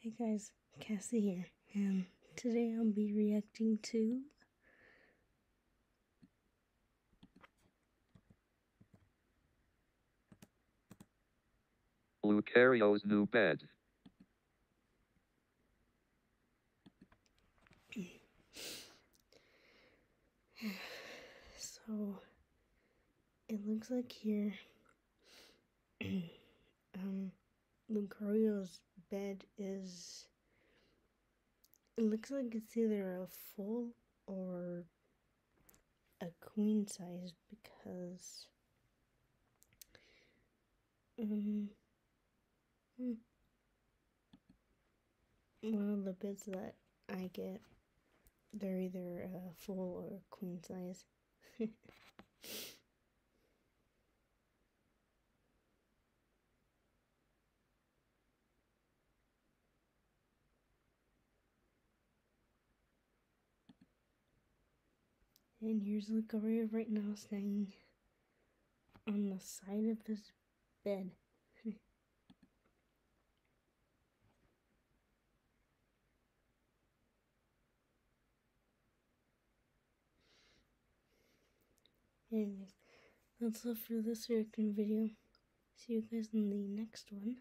Hey guys, Cassie here, and today I'll be reacting to Lucario's new bed. So, it looks like here, um, Lucario's bed is, it looks like it's either a full or a queen size because, um, one of the beds that I get they're either uh, full or queen size. and here's Lucario right now staying on the side of his bed. Anyways, that's all for this reaction video. See you guys in the next one.